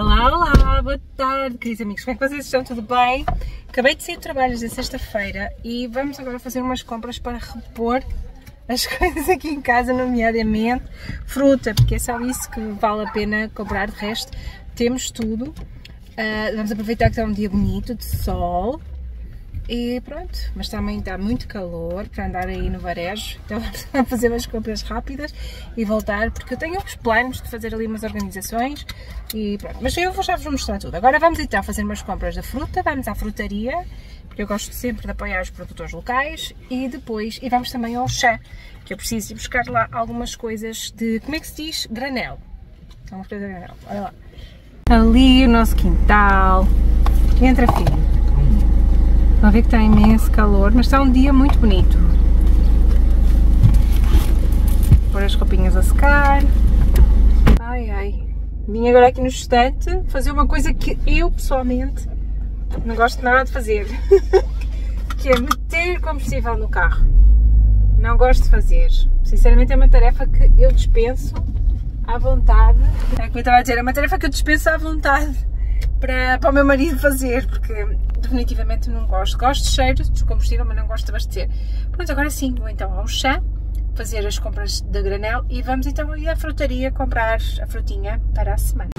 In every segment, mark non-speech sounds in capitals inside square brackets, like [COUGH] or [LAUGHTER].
Olá, olá, boa tarde, queridos amigos, como é que vocês estão? Tudo bem? Acabei de sair de trabalhos de sexta-feira e vamos agora fazer umas compras para repor as [LAUGHS] coisas aqui em casa, nomeadamente fruta, porque é só isso que vale a pena comprar, de resto temos tudo. Uh, vamos aproveitar que está um dia bonito, de sol, e pronto, mas também está muito calor para andar aí no varejo, [LAUGHS] então vamos fazer umas compras rápidas e voltar, porque eu tenho os planos de fazer ali umas organizações e pronto. Mas eu vou já vos mostrar tudo. Agora vamos então fazer umas compras da fruta, vamos à frutaria, porque eu gosto sempre de apoiar os produtores locais e depois, e vamos também ao chá, que eu preciso ir buscar lá algumas coisas de, como é que se diz? Granel. Algumas coisas de granel, olha lá. Ali o nosso quintal. Entra filho. A ver que está imenso calor, mas está um dia muito bonito. Pôr as roupinhas a secar. Ai ai. Vim agora aqui no estante fazer uma coisa que eu pessoalmente não gosto nada de fazer. [LAUGHS] que é meter combustível no carro. Não gosto de fazer. Sinceramente é uma tarefa que eu dispenso à vontade. É como eu estava a dizer, é uma tarefa que eu dispenso à vontade para, para o meu marido fazer, porque definitivamente não gosto. Gosto de cheiro de combustível, mas não gosto de abastecer. Pronto, agora sim, vou então ao chá, fazer as compras de granel e vamos então ir à frutaria comprar a frutinha para a semana.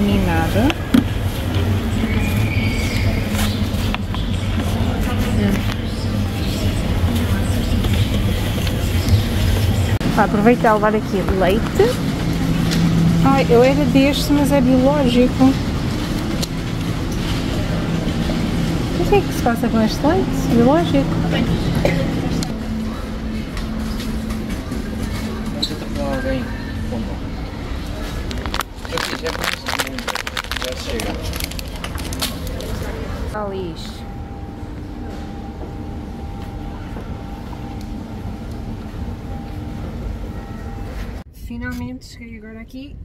Laminada. Para aproveitar levar aqui leite. Ai, eu era deste, mas é biológico. O que é que se passa com este leite? Biológico? alguém Aqui já Já chega. Finalmente cheguei agora aqui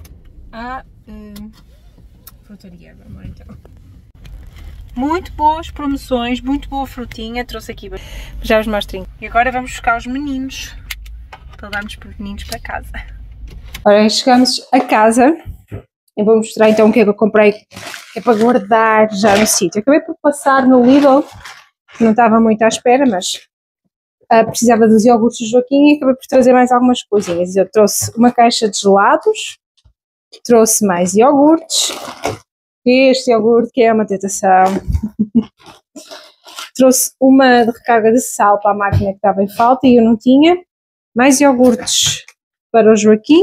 à uh, frutaria. Vamos lá então. Muito boas promoções, muito boa frutinha. Trouxe aqui, já os mostro. E agora vamos buscar os meninos, para levarmos os meninos para casa. Ora, chegamos a casa. Eu vou mostrar então o que é que eu comprei. É para guardar já no sítio. Acabei por passar no Lidl, não estava muito à espera, mas uh, precisava dos iogurtes do Joaquim e acabei por trazer mais algumas coisinhas. Eu trouxe uma caixa de gelados, trouxe mais iogurtes, este iogurte que é uma tentação. [LAUGHS] trouxe uma de recarga de sal para a máquina que estava em falta e eu não tinha. Mais iogurtes para o Joaquim.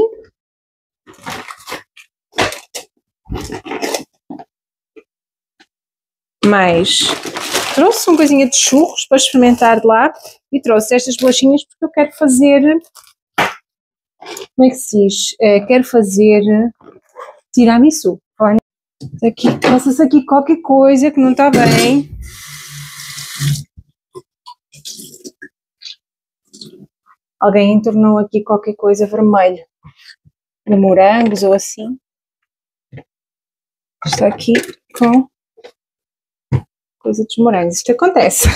Mais Trouxe uma coisinha de churros para experimentar de lá e trouxe estas bolachinhas porque eu quero fazer. Como é que se diz? É, quero fazer tiramisu. Olha, aqui, passa-se aqui qualquer coisa que não está bem. Alguém entornou aqui qualquer coisa vermelho. De morangos ou assim. Está aqui com coisa dos morangos. Isto acontece.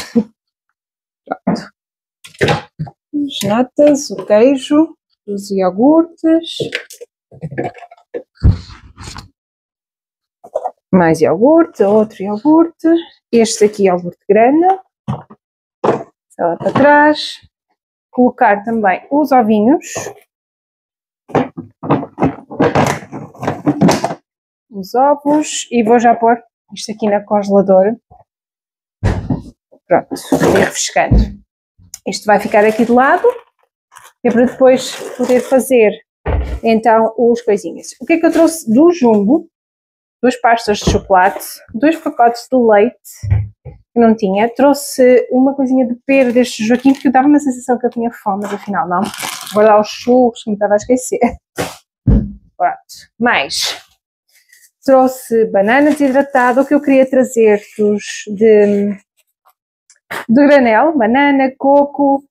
Pronto. As natas, o queijo, os iogurtes. Mais iogurte, outro iogurte. Este aqui é iogurte grande. Lá para trás. Colocar também os ovinhos. Os ovos. E vou já pôr isto aqui na congeladora Pronto, ir refrescando. Isto vai ficar aqui de lado, é para depois poder fazer então os coisinhas. O que é que eu trouxe do jumbo? Duas pastas de chocolate, dois pacotes de leite, que não tinha. Trouxe uma coisinha de pera deste Joaquim, porque eu dava uma sensação que eu tinha fome, mas afinal não. Vou dar os churros, que me estava a esquecer. Pronto. Mais. Trouxe banana desidratada, o que eu queria trazer dos, de de granel, banana, coco,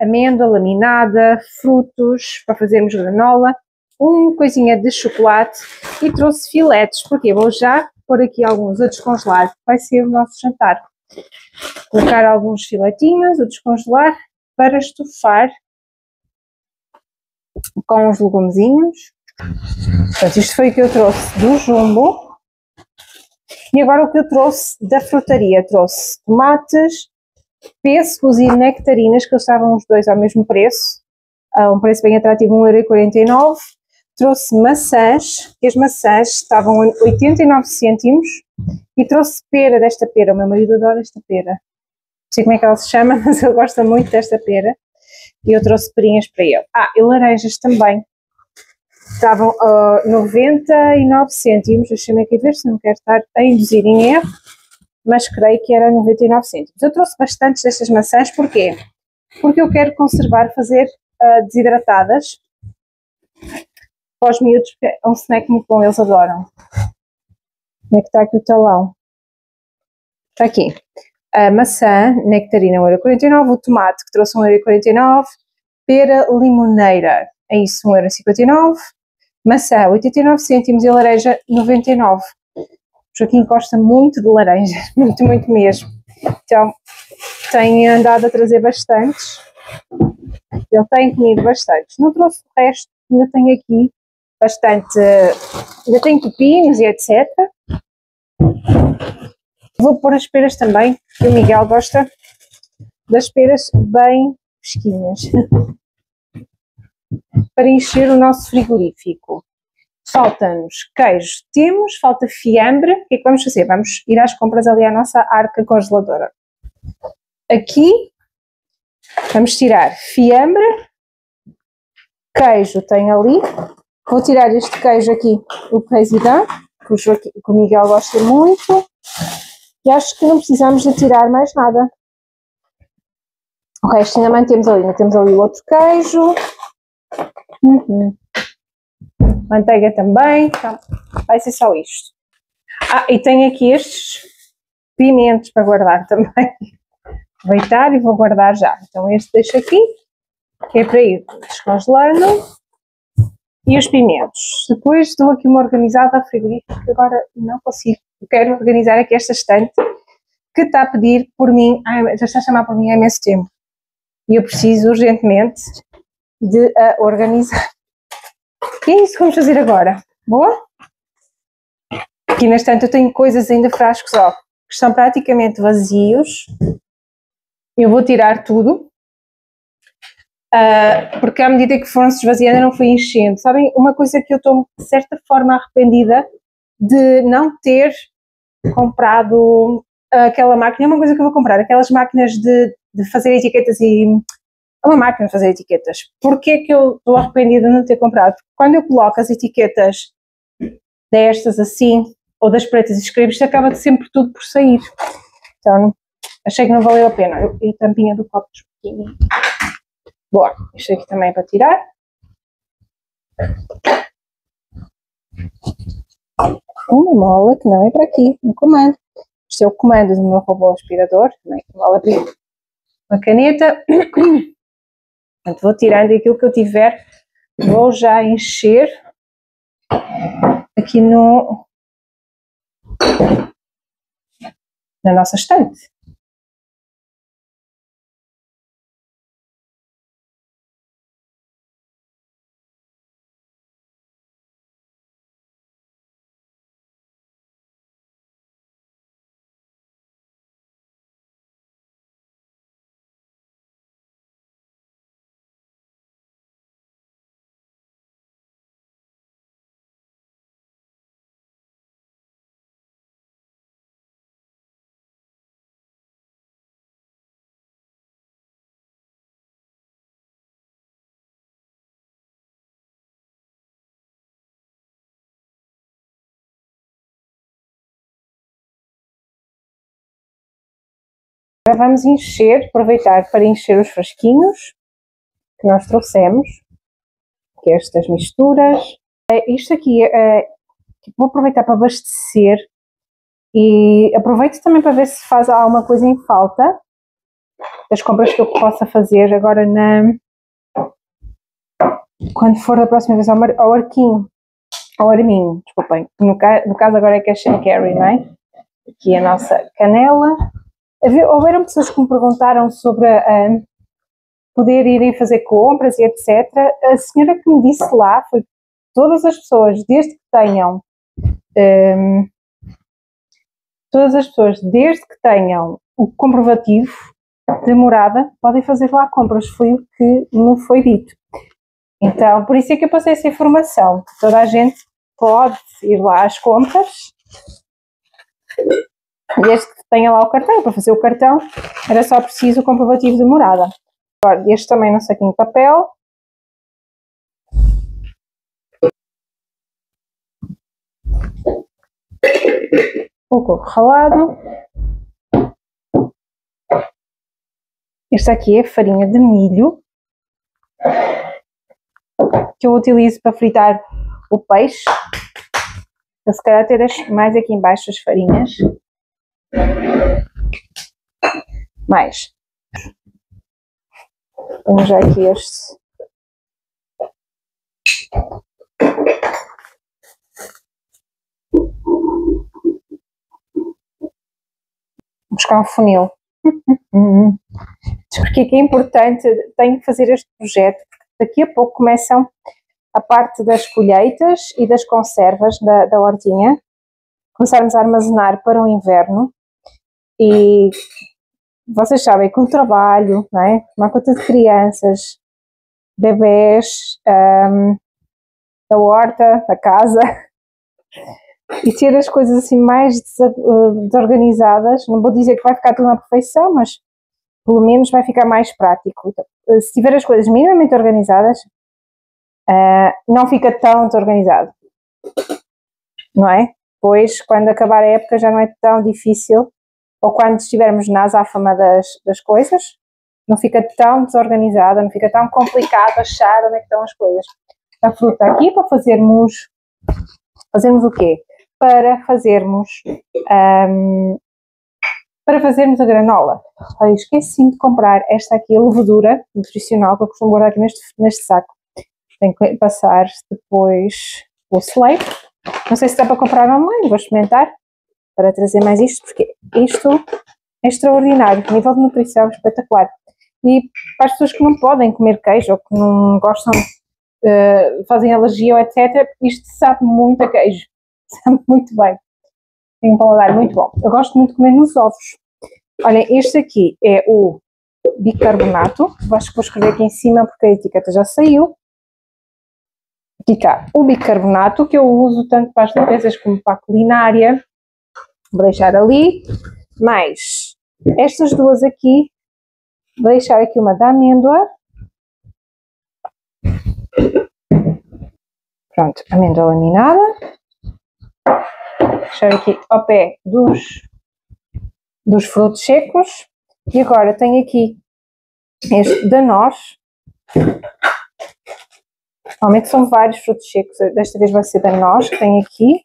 amêndoa laminada, frutos para fazermos granola uma coisinha de chocolate e trouxe filetes, porque vou já pôr aqui alguns a descongelar, vai ser o nosso jantar. Colocar alguns filetinhos a descongelar para estufar com os legumezinhos. Portanto, isto foi o que eu trouxe do jumbo. E agora o que eu trouxe da frutaria. Trouxe tomates, pêssegos e nectarinas, que estavam os dois ao mesmo preço. A um preço bem atrativo, 1,49€. Trouxe maçãs, que as maçãs estavam a 89 cêntimos. E trouxe pera desta pera. O meu marido adora esta pera. Não sei como é que ela se chama, [LAUGHS] mas ele gosta muito desta pera. E eu trouxe perinhas para ele. Ah, e laranjas também. Estavam a uh, 99 cêntimos. Deixa-me aqui ver se não quero estar a induzir em erro. Mas creio que era 99 cêntimos. Eu trouxe bastantes destas maçãs. Porquê? Porque eu quero conservar, fazer uh, desidratadas para os miúdos, porque é um snack muito bom, eles adoram. Como é que está aqui o talão? Está aqui. A maçã, nectarina 1,49€, o tomate que trouxe 1,49€, pera limoneira, é isso, 1,59€, maçã 89 cêntimos e laranja 99. O Joaquim gosta muito de laranja, [LAUGHS] muito, muito mesmo. Então, tem andado a trazer bastantes. Ele tem comido bastantes. Não trouxe o resto, ainda tenho aqui bastante, ainda tenho pepinos e etc. Vou pôr as peras também, que o Miguel gosta das peras bem fresquinhas. [LAUGHS] Para encher o nosso frigorífico. Falta-nos queijo. Temos, falta fiambre. O que é que vamos fazer? Vamos ir às compras ali à nossa arca congeladora. Aqui vamos tirar fiambre. Queijo tem ali. Vou tirar este queijo aqui, o quesidão, que o, Miguel gosta muito. E acho que não precisamos de tirar mais nada. O resto ainda mantemos ali. Temos ali o outro queijo. Uhum. Manteiga também. Então, vai ser só isto. Ah, e tenho aqui estes pimentos para guardar [LAUGHS] também. Aproveitar e vou guardar já. Então este deixo aqui, que é para ir descongelando e os pimentos. Depois dou aqui uma organizada ao frigorífico, que agora não consigo. Eu quero organizar aqui esta estante que está a pedir por mim, já está a chamar por mim há imenso tempo. E eu preciso urgentemente de a organizar. E é isso que vamos fazer agora. Boa? Aqui na estante eu tenho coisas ainda frascos, ó, que estão praticamente vazios. Eu vou tirar tudo Uh, porque à medida que foram se esvaziando, eu não fui enchendo. Sabem, uma coisa que eu estou, de certa forma, arrependida de não ter comprado aquela máquina, é uma coisa que eu vou comprar, aquelas máquinas de, de fazer etiquetas e. É uma máquina de fazer etiquetas. Porquê é que eu estou arrependida de não ter comprado? Porque quando eu coloco as etiquetas destas assim, ou das pretas e escrevo, isto acaba de sempre tudo por sair. Então, achei que não valeu a pena. E a tampinha do copo de Boa, isto aqui também é para tirar. Uma mola que não é para aqui, um comando. Este é o comando do meu robô aspirador, também uma caneta. [CLEARS THROAT] Portanto, vou tirando aquilo que eu tiver, vou já encher aqui no na nossa estante. Agora vamos encher, aproveitar para encher os frasquinhos que nós trouxemos, que é estas misturas. É, isto aqui, é, vou aproveitar para abastecer e aproveito também para ver se faz alguma coisa em falta das compras que eu possa fazer agora na, quando for da próxima vez ao, mar, ao arquinho, ao arminho, desculpem, no, ca, no caso agora é cash and carry, não é? Aqui a nossa canela. Houveram pessoas que me perguntaram sobre a, a poder ir e fazer compras e etc. A senhora que me disse lá foi todas as pessoas, desde que tenham hum, todas as pessoas, desde que tenham o comprovativo de morada, podem fazer lá compras. Foi o que me foi dito. Então, por isso é que eu passei essa informação. Toda a gente pode ir lá às compras, desde que tenha lá o cartão. Para fazer o cartão, era só preciso o comprovativo de morada. Agora, este também no saquinho de papel. O coco ralado. Este aqui é farinha de milho que eu utilizo para fritar o peixe. Eu se calhar deixo mais aqui embaixo as farinhas. Mais. Ponho já aqui este. Buscar um funil. Porque é é importante, tenho que fazer este projeto, porque daqui a pouco começam a parte das colheitas e das conservas da, da hortinha, começarmos a armazenar para o inverno e vocês sabem, com o trabalho, não é? Uma conta de crianças, bebês, hum, a horta, a casa, [LAUGHS] e ter as coisas assim mais eh, desorganizadas, não vou dizer que vai ficar tudo na perfeição, mas pelo menos vai ficar mais prático. Então, eh, se tiver as coisas minimamente organizadas, ah, não fica tão desorganizado, não é? Pois, quando acabar a época já não é tão difícil, ou quando estivermos na azáfama das, das coisas, não fica tão desorganizada, não fica tão complicado achar onde é estão as coisas. A fruta aqui para fazermos, fazermos o quê? Para fazermos, ahm, para fazermos a granola. Olha, esqueci de comprar esta aqui, a levedura nutricional, que eu costumo guardar aqui neste, neste saco. Tenho que passar depois o sleep. Não sei se dá para comprar online, vou experimentar para trazer mais isto, porque isto é extraordinário, a nível de nutrição espetacular. E para as pessoas que não podem comer queijo ou que não gostam, eh, fazem alergia ou etc., isto sabe muito a queijo, [LAUGHS] sabe muito bem. Tem um paladar muito bom. Eu gosto muito de comer nos ovos. Olhem, este aqui é o bicarbonato, acho que vou escrever aqui em cima porque a etiqueta já saiu. Aqui está o bicarbonato, que eu uso tanto para as limpezas como para a culinária. Vou deixar ali. Mais estas duas aqui. Vou deixar aqui uma da amêndoa. Pronto, amêndoa laminada. Deixar aqui ao pé dos, dos frutos secos. E agora tenho aqui este da noz. Normalmente são vários frutos secos, desta vez vai ser da noz que tenho aqui.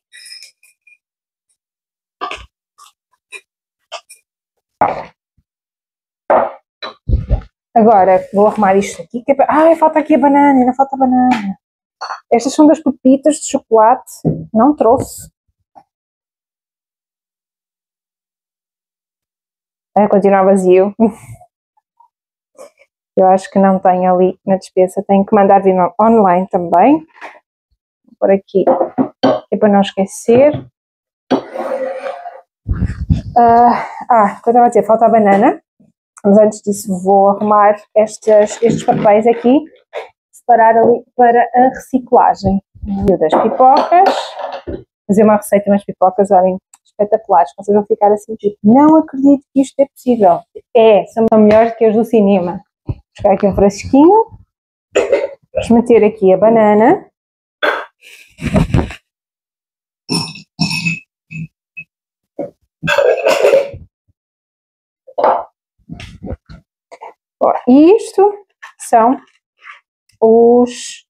Agora vou arrumar isto aqui. Que é. Ai, falta aqui a banana, ainda falta a banana. Estas são das pepitas de chocolate. Não trouxe. Ah, continua vazio. Eu acho que não tenho ali na despesa. Tenho que mandar vir online também. Vou Por aqui. É para não esquecer. Ah, ah, o que eu estava a dizer, falta a banana. Mas antes disso vou arrumar estas, estes papéis aqui, separar ali para a reciclagem. O das pipocas, fazer uma receita umas pipocas, olhem, espetaculares. Vocês vão ficar assim, tipo, não acredito que isto é possível. É, são melhores que as do cinema. Vou buscar aqui um frasquinho, vamos meter aqui a banana. E isto são os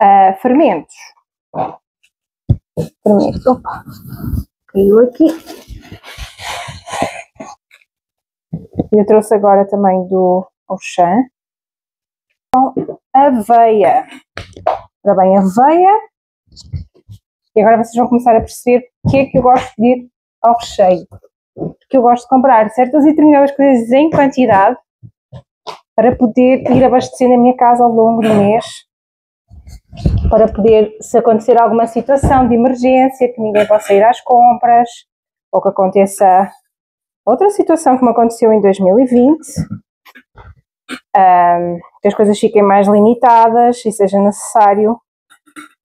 ah, fermentos. Fermentos. Opa, caiu aqui. Eu trouxe agora também do Auchan. Com aveia. Ora bem, aveia. E agora vocês vão começar a perceber que é que eu gosto de ao recheio. Porque eu gosto de comprar certas e determinadas coisas em quantidade para poder ir abastecendo a minha casa ao longo do mês. Para poder, se acontecer alguma situação de emergência, que ninguém possa ir às compras, ou que aconteça outra situação me aconteceu em 2020, um, que as coisas fiquem mais limitadas e seja necessário,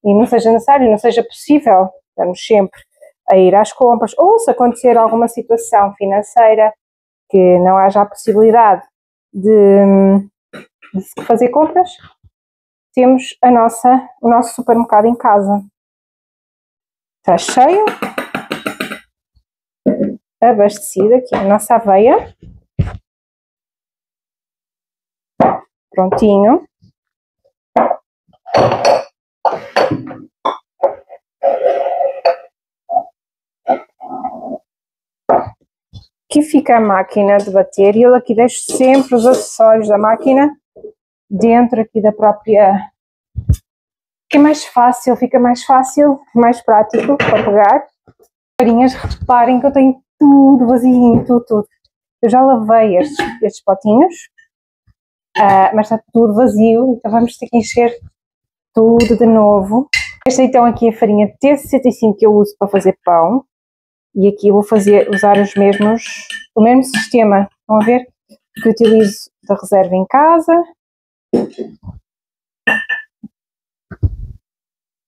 e não seja necessário, não seja possível, estamos sempre a ir às compras, ou se acontecer alguma situação financeira que não haja a possibilidade de, de fazer compras, temos a nossa, o nosso supermercado em casa. Está cheio, abastecida aqui a nossa aveia. Prontinho. Aqui fica a máquina de bater e eu aqui deixo sempre os acessórios da máquina dentro aqui da própria... Que é mais fácil, fica mais fácil, mais prático para pegar. Farinhas, reparem que eu tenho tudo vazio, tudo, tudo. Eu já lavei estes, estes potinhos, uh, mas está tudo vazio, então vamos ter que encher tudo de novo. Esta então aqui é a farinha T65 que eu uso para fazer pão. E aqui vou fazer, usar os mesmos, o mesmo sistema, vão ver? Que utilizo da reserva em casa.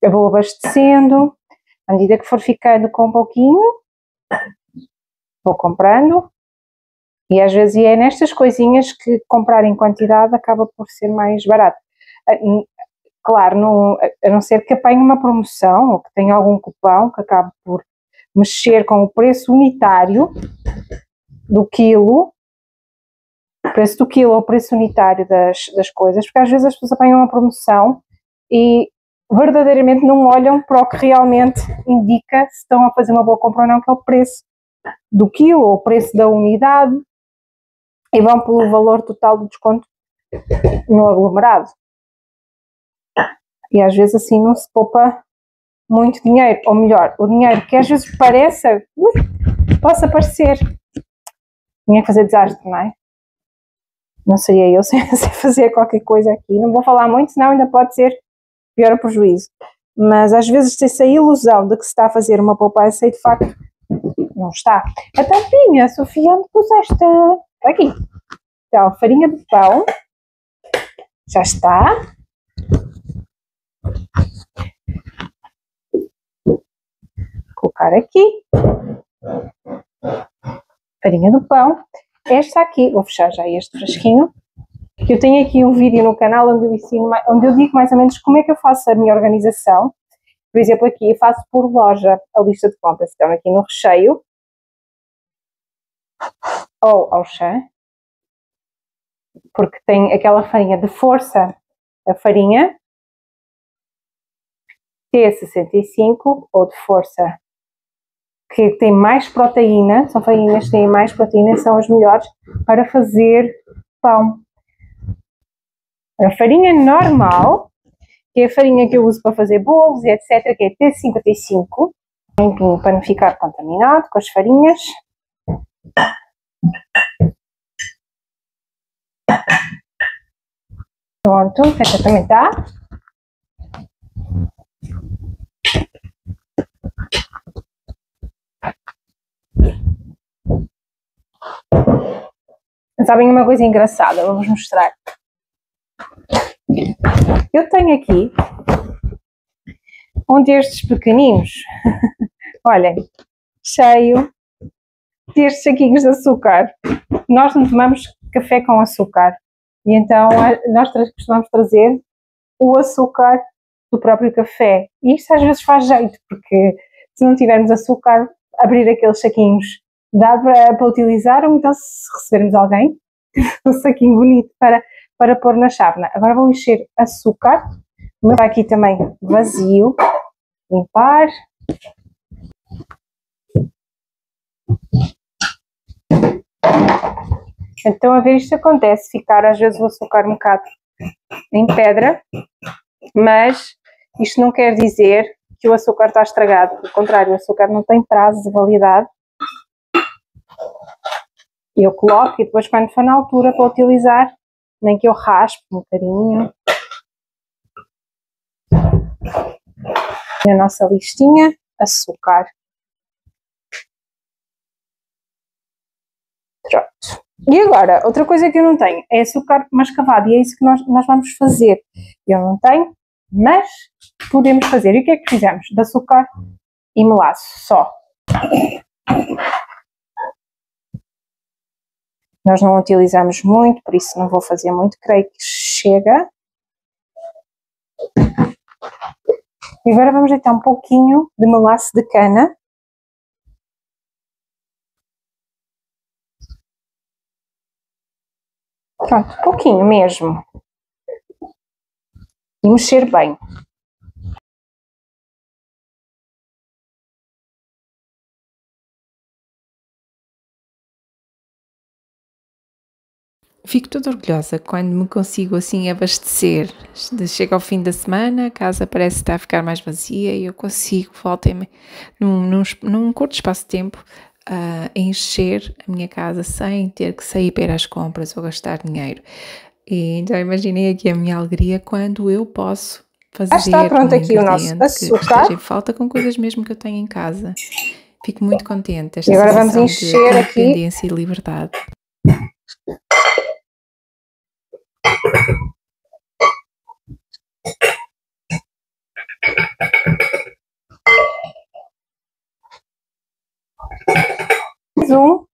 Eu vou abastecendo, à medida que for ficando com um pouquinho, vou comprando. E às vezes é nestas coisinhas que comprar em quantidade acaba por ser mais barato. Ah, claro, não, a não ser que apanhe uma promoção ou que tenha algum cupão que acabe por mexer com o preço unitário do quilo, preço do quilo ou preço unitário das, das coisas, porque às vezes as pessoas apanham uma promoção e verdadeiramente não olham para o que realmente indica se estão a fazer uma boa compra ou não, que é o preço do quilo ou o preço da unidade e vão pelo valor total do desconto no aglomerado. E às vezes assim não se poupa muito dinheiro, ou melhor, o dinheiro que às vezes pareça, ui, possa parecer. Tinha que fazer desastre, não é? Não seria eu [LAUGHS] sem, fazer qualquer coisa aqui. Não vou falar muito, senão ainda pode ser pior o prejuízo. Mas às vezes tem essa ilusão de que se está a fazer uma poupança e de facto não está. A tampinha, Sofia, onde puseste? Aqui. Então, farinha de pão. Já está. Colocar aqui. Farinha do pão. Esta aqui, vou fechar já este frasquinho. Eu tenho aqui um vídeo no canal onde eu ensino, onde eu digo mais ou menos como é que eu faço a minha organização. Por exemplo, aqui eu faço por loja a lista de compras. Então, aqui no recheio, ou ao chá, porque tem aquela farinha de força, a farinha T65 ou de força que tem mais proteína, são farinhas que têm mais proteína, são as melhores para fazer pão. A farinha normal, que é a farinha que eu uso para fazer bolos e etc, que é T55, para não ficar contaminado com as farinhas. Pronto, esta também está. Sabem uma coisa engraçada? Vou-vos mostrar. Eu tenho aqui um destes pequeninos. [LAUGHS] Olhem, cheio destes saquinhos de açúcar. Nós não tomamos café com açúcar. E então nós costumamos trazer o açúcar do próprio café. E isto às vezes faz jeito, porque se não tivermos açúcar, abrir aqueles saquinhos dá para, para utilizar, ou então se recebermos alguém, [LAUGHS] um saquinho bonito para, para pôr na chávena. Agora vou encher açúcar, está aqui também vazio, limpar. Então, a ver, isto acontece, ficar às vezes o açúcar um bocado em pedra, mas Isto não quer dizer que o açúcar está estragado, pelo contrário, o açúcar não tem prazo de validade. Eu coloco e depois quando for na altura para utilizar, nem que eu raspe um bocadinho. Na nossa listinha, açúcar. Pronto. E agora, outra coisa que eu não tenho é açúcar mascavado e é isso que nós, nós vamos fazer. Eu não tenho, mas podemos fazer. E o que é que fizemos? De açúcar e melaço só. Nós não utilizamos muito, por isso não vou fazer muito, creio que chega. E agora vamos deitar um pouquinho de melaço de cana. Pronto, pouquinho mesmo. E mexer bem. Fico toda orgulhosa quando me consigo assim abastecer. Chega ao fim da semana, a casa parece estar a ficar mais vazia e eu consigo, voltem-me, num, num, num, curto espaço de tempo, uh, encher a minha casa sem ter que sair para ir às compras ou gastar dinheiro. E então imaginei aqui a minha alegria quando eu posso fazer. Ah, está pronto um aqui o nosso açúcar. Que falta com coisas mesmo que eu tenho em casa. Fico muito contente. Esta e agora vamos encher de aqui. independência e liberdade. Um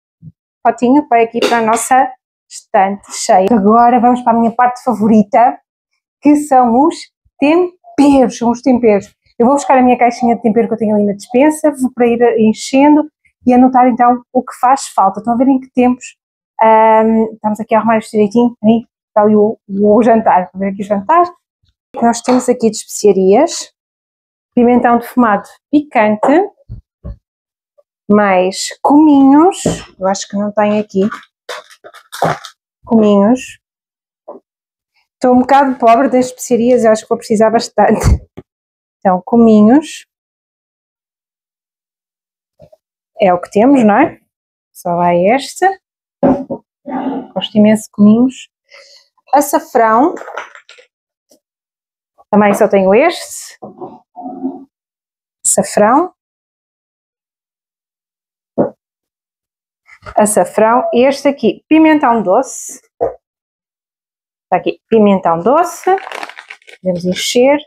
potinho para aqui para a nossa estante cheia. Agora vamos para a minha parte favorita, que são os temperos, os temperos. Eu vou buscar a minha caixinha de tempero que eu tenho ali na dispensa, vou para ir enchendo e anotar então o que faz falta. Estão a ver em que tempos um, estamos aqui a arrumar isto direitinho, aí está ali o, o jantar, vou ver aqui o jantar. Nós temos aqui de especiarias, pimentão defumado picante, mais cominhos, eu acho que não tem aqui, cominhos. Estou um bocado pobre das especiarias, eu acho que vou precisar bastante. Então, cominhos. É o que temos, não é? Só vai este. Gosto imenso de cominhos. Açafrão. Também só tenho este. Açafrão. Açafrão. Este aqui, pimentão doce. Está aqui, pimentão doce. Podemos encher.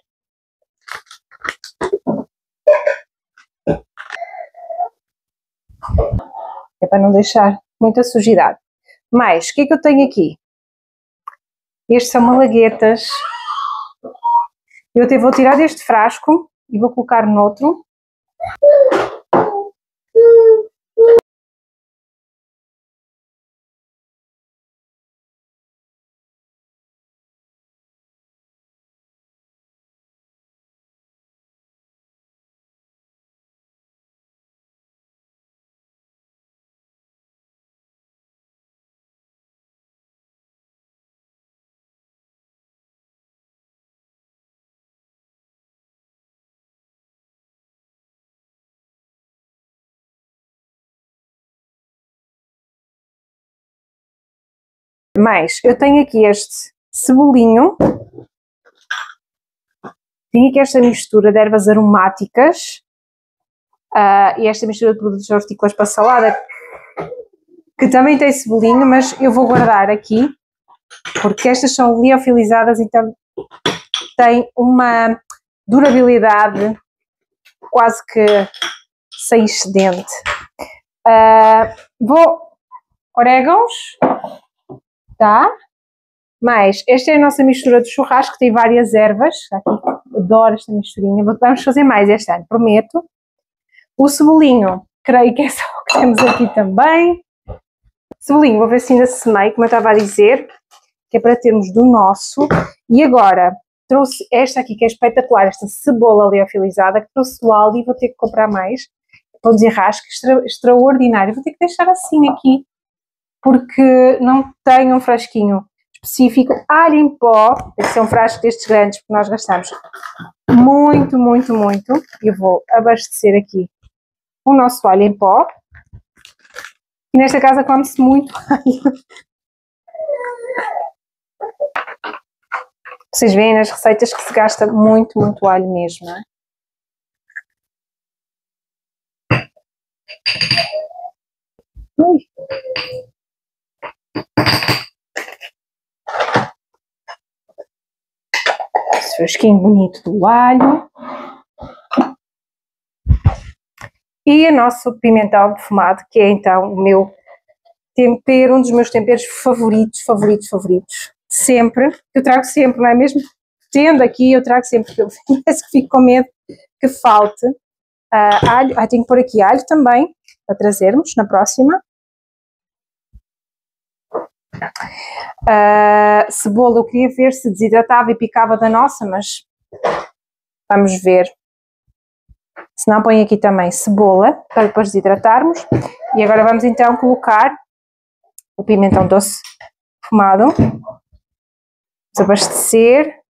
É para não deixar muita sujidade. Mais, o que é que eu tenho aqui? Estes são malaguetas. Eu até vou tirar deste frasco e vou colocar noutro. Mas eu tenho aqui este cebolinho. Tenho aqui esta mistura de ervas aromáticas. Uh, e esta mistura de produtos hortícolas para salada. Que também tem cebolinho, mas eu vou guardar aqui. Porque estas são liofilizadas, então tem uma durabilidade quase que sem excedente. Uh, vou orégãos tá? Mas esta é a nossa mistura de churrasco, tem várias ervas. Aqui, adoro esta misturinha. Vamos fazer mais este ano, prometo. O cebolinho, creio que é só o que temos aqui também. Cebolinho, vou ver se ainda semei, como eu estava a dizer, que é para termos do nosso. E agora, trouxe esta aqui, que é espetacular, esta cebola leofilizada, que trouxe do Aldi, vou ter que comprar mais. Pão de rasca, extra, extraordinário. Vou ter que deixar assim aqui porque não tenho um frasquinho específico. Alho em pó, esse é um frasco destes grandes, porque nós gastamos muito, muito, muito. E vou abastecer aqui o nosso alho em pó. E nesta casa come-se muito [LAUGHS] alho. Vocês veem nas receitas que se gasta muito, muito alho mesmo, não é? Ui. Fresquinho bonito do alho. E o nosso pimentão defumado, que é então o meu tempero, um dos meus temperos favoritos, favoritos, favoritos. Sempre, eu trago sempre, não é mesmo? Tendo aqui, eu trago sempre, porque eu [LAUGHS] parece que fico com medo que falte. Uh, alho, ah, tenho que pôr aqui alho também, para trazermos na próxima. Uh, cebola, eu queria ver se desidratava e picava da nossa, mas vamos ver. Se não, põe aqui também cebola, para depois desidratarmos. E agora vamos então colocar o pimentão doce fumado. Vamos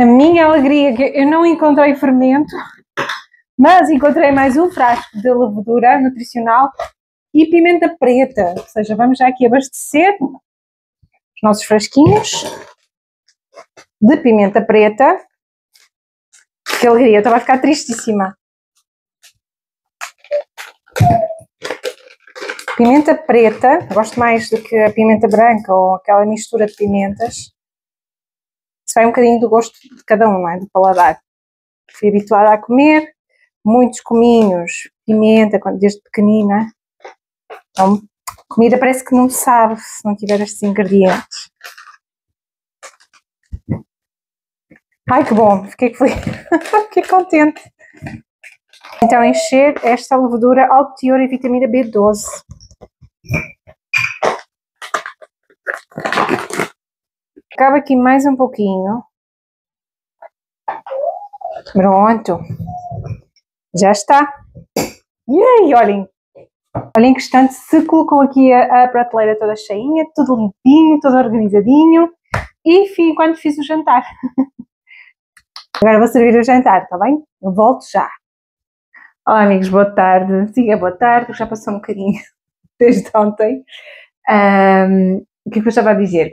A minha alegria é que eu não encontrei fermento, mas encontrei mais um frasco de levedura nutricional e pimenta preta. Ou seja, vamos já aqui abastecer os nossos frasquinhos de pimenta preta. Que alegria, eu estava a ficar tristíssima. Pimenta preta, gosto mais do que a pimenta branca ou aquela mistura de pimentas. Isso vai um bocadinho do gosto de cada um, não é? Do paladar. Fui habituada a comer muitos cominhos, pimenta, desde pequenina. Então, comida parece que não sabe se não tiver estes ingredientes. Ai, que bom, fiquei feliz, [LAUGHS] fiquei contente. Então, encher esta levedura alto teor em vitamina B12. Acaba aqui mais um pouquinho. Pronto. Já está. E aí, olhem. Olhem que instante se colocou aqui a, a, prateleira toda cheinha, tudo limpinho, tudo organizadinho. E enfim, quando fiz o jantar. [LAUGHS] Agora vou servir o jantar, está bem? Eu volto já. Olá amigos, boa tarde. Sim, é boa tarde, já passou um bocadinho [LAUGHS] desde ontem. Um, o que é que eu estava a dizer?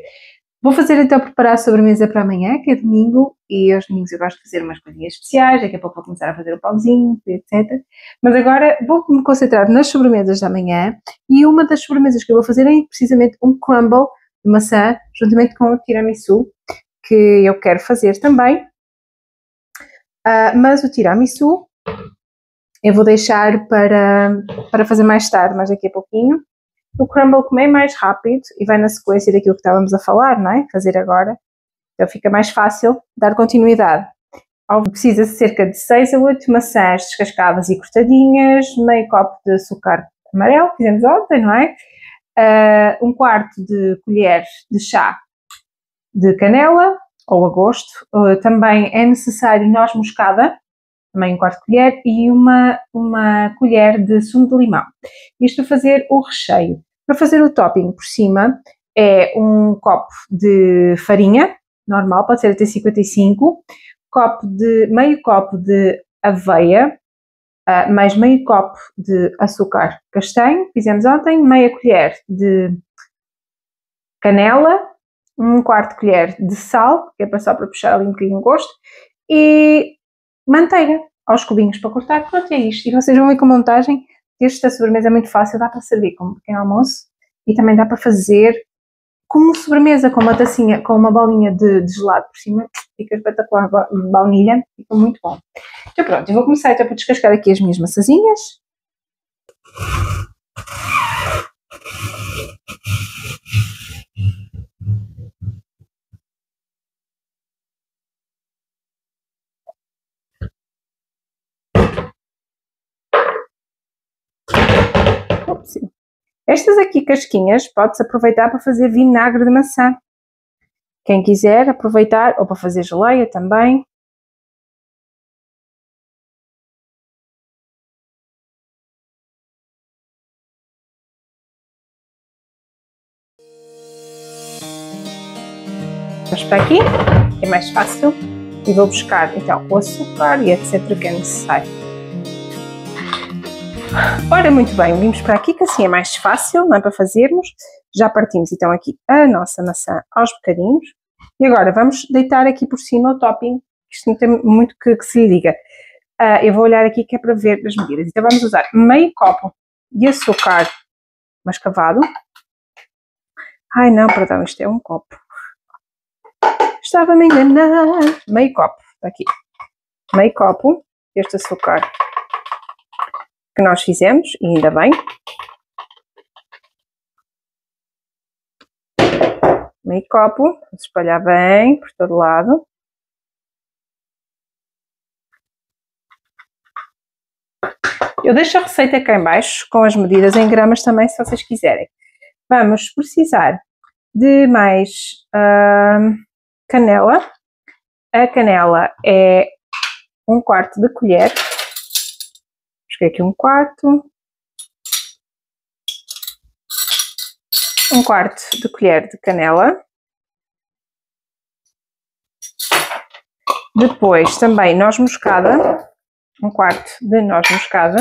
Vou fazer então preparar a sobremesa para amanhã, que é domingo, e aos domingos eu gosto de fazer umas coisinhas especiais, daqui a pouco vou começar a fazer o pãozinho, etc. Mas agora vou me concentrar nas sobremesas da manhã, e uma das sobremesas que eu vou fazer é precisamente um crumble de maçã, juntamente com o tiramisu, que eu quero fazer também. Uh, mas o tiramisu eu vou deixar para, para fazer mais tarde, mas daqui a pouquinho. O crumble como mais rápido e vai na sequência daquilo que estávamos a falar, não é? Fazer agora. Então fica mais fácil dar continuidade. Precisa cerca de 6 a 8 maçãs descascadas e cortadinhas, meio copo de açúcar amarelo, fizemos ontem, não é? Uh, um quarto de colher de chá de canela, ou a gosto. Uh, também é necessário noz moscada, também um quarto de colher, e uma, uma colher de sumo de limão. Isto para fazer o recheio. Para fazer o topping por cima é um copo de farinha, normal, pode ser até 55, copo de, meio copo de aveia, uh, mais meio copo de açúcar castanho, fizemos ontem, meia colher de canela, um quarto de colher de sal, que é para só para puxar ali um bocadinho o gosto, e manteiga aos cubinhos para cortar. Pronto, é isto. E vocês vão ver com a montagem esta sobremesa é muito fácil, dá para servir como pequeno almoço e também dá para fazer como sobremesa, com uma tacinha, com uma bolinha de, de gelado por cima, fica espetacular, baunilha, fica muito bom. Então pronto, eu vou começar então por descascar aqui as minhas maçazinhas. Estas aqui casquinhas pode-se aproveitar para fazer vinagre de maçã. Quem quiser aproveitar, ou para fazer geleia também. Vamos para aqui é mais fácil e vou buscar então o açúcar e etc que é necessário. Ora, muito bem, vimos para aqui que assim é mais fácil, não é para fazermos. Já partimos então aqui a nossa maçã aos bocadinhos. E agora vamos deitar aqui por cima o topping, isto não tem muito que, que se lhe diga. Uh, eu vou olhar aqui que é para ver as medidas. Então vamos usar meio copo de açúcar mascavado. Ai não, perdão, isto é um copo. Estava-me a enganar. Meio copo, está aqui. Meio copo deste açúcar que nós fizemos, e ainda bem. Meio copo, vamos espalhar bem por todo lado. Eu deixo a receita cá em baixo, com as medidas em gramas também, se vocês quiserem. Vamos precisar de mais uh, canela. A canela é um quarto de colher. Busquei aqui um quarto. Um quarto de colher de canela. Depois também noz moscada, um quarto de noz moscada.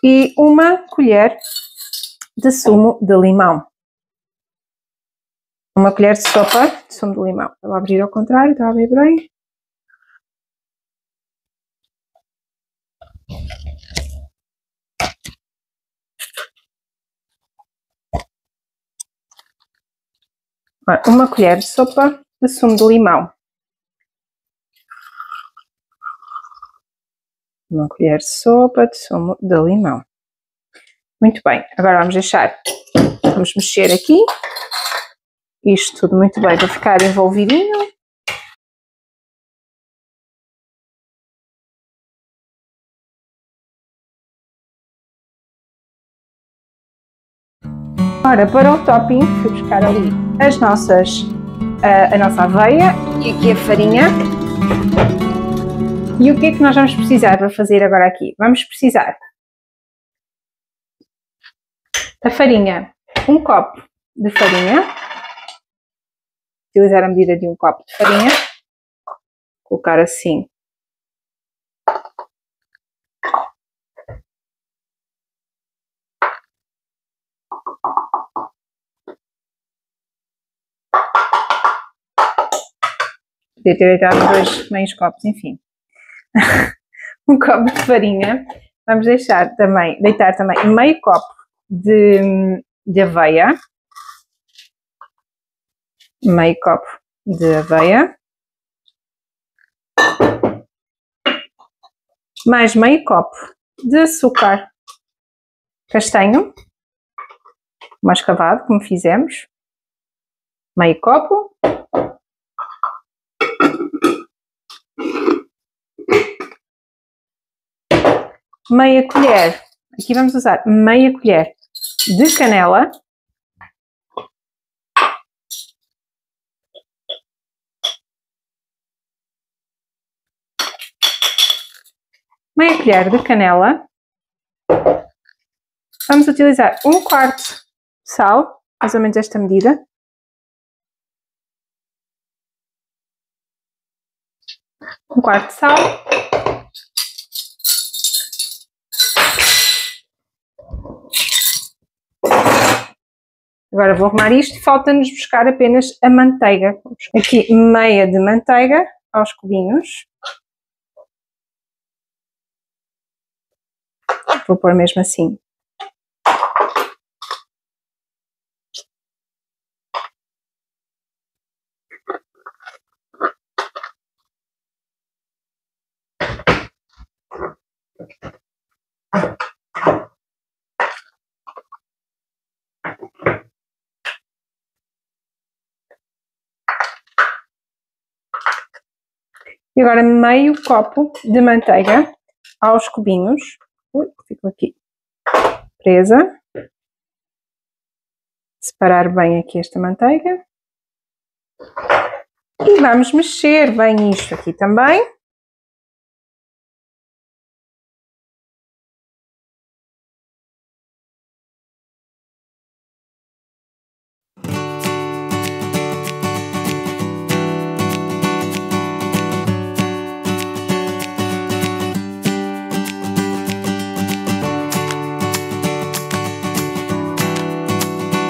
E uma colher de sumo de limão. Uma colher de sopa de sumo de limão. Vou abrir ao contrário, está a ver bem. uma colher de sopa de sumo de limão. Uma colher de sopa de sumo de limão. Muito bem, agora vamos deixar, vamos mexer aqui, isto tudo muito bem para ficar envolvidinho. Ora, para o topping, fui buscar ali as nossas, a, a nossa aveia e aqui a farinha. E o que é que nós vamos precisar para fazer agora aqui? Vamos precisar da farinha, um copo de farinha, utilizar a medida de um copo de farinha, colocar assim Podia ter deitado dois meios copos, enfim. [LAUGHS] um copo de farinha. Vamos deixar também, deitar também meio copo de, de aveia. Meio copo de aveia. Mais meio copo de açúcar castanho, mascavado, como fizemos. Meio copo. meia colher, aqui vamos usar meia colher de canela. Meia colher de canela. Vamos utilizar um quarto de sal, mais ou menos esta medida. Um quarto de sal. Agora vou arrumar isto falta-nos buscar apenas a manteiga. Aqui meia de manteiga aos cubinhos. Vou pôr mesmo assim. E agora meio copo de manteiga aos cubinhos. Ui, ficou aqui presa. Separar bem aqui esta manteiga. E vamos mexer bem isto aqui também.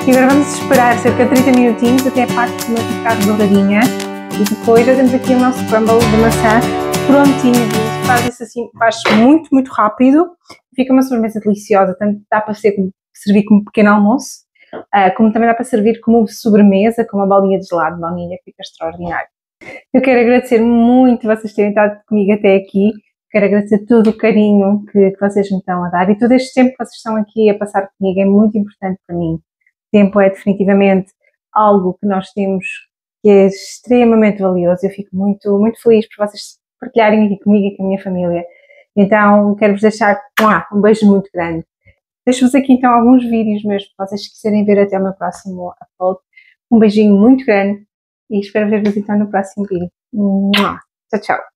E agora vamos esperar cerca de 30 minutinhos até a parte de ficar douradinha. E depois já temos aqui o nosso crumble de maçã prontinho. Faz isso assim, faz muito, muito rápido. Fica uma sobremesa deliciosa, tanto dá para ser, servir como pequeno almoço, uh, como também dá para servir como sobremesa, com uma bolinha de gelado de baunilha, fica extraordinário. Eu quero agradecer muito vocês terem estado comigo até aqui. Quero agradecer todo o carinho que, que vocês me estão a dar e todo este tempo que vocês estão aqui a passar comigo é muito importante para mim. Tempo é definitivamente algo que nós temos que é extremamente valioso. Eu fico muito, muito feliz por vocês partilharem aqui comigo e com a minha família. Então, quero-vos deixar um beijo muito grande. Deixo-vos aqui então alguns vídeos meus para vocês quiserem ver até o meu próximo upload. Um beijinho muito grande e espero ver-vos então no próximo vídeo. Tchau, tchau!